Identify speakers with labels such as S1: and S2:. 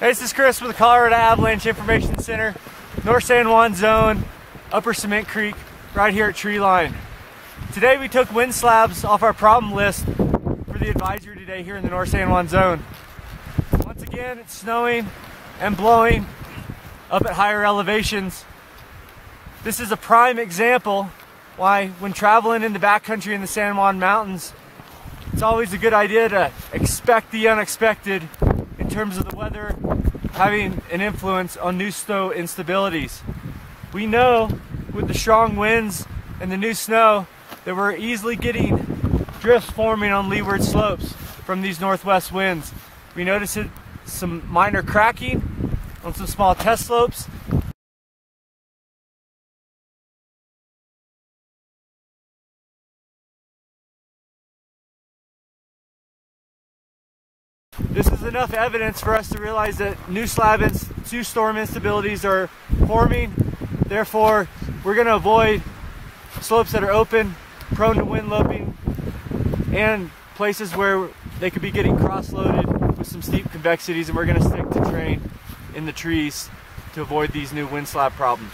S1: Hey, this is Chris with the Colorado Avalanche Information Center, North San Juan Zone, Upper Cement Creek, right here at Treeline. Today we took wind slabs off our problem list for the advisory today here in the North San Juan Zone. Once again, it's snowing and blowing up at higher elevations. This is a prime example why when traveling in the backcountry in the San Juan Mountains, it's always a good idea to expect the unexpected terms of the weather having an influence on new snow instabilities. We know with the strong winds and the new snow that we're easily getting drifts forming on leeward slopes from these northwest winds. We noticed some minor cracking on some small test slopes This is enough evidence for us to realize that new slab and new storm instabilities are forming. Therefore, we're going to avoid slopes that are open, prone to wind loading, and places where they could be getting cross-loaded with some steep convexities, and we're going to stick to terrain in the trees to avoid these new wind slab problems.